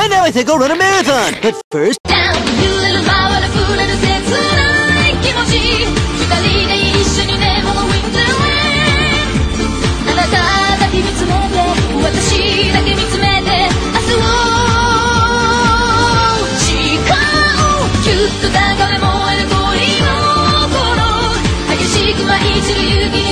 And now I think I'll run a marathon. But first... Down, you little bow and a fool and a sense of I can see. 二人で一緒にね、この Winter Way あなただけ見つめて、私だけ見つめて明日を誓うキュッと高め燃える恋の心激しく舞い散る雪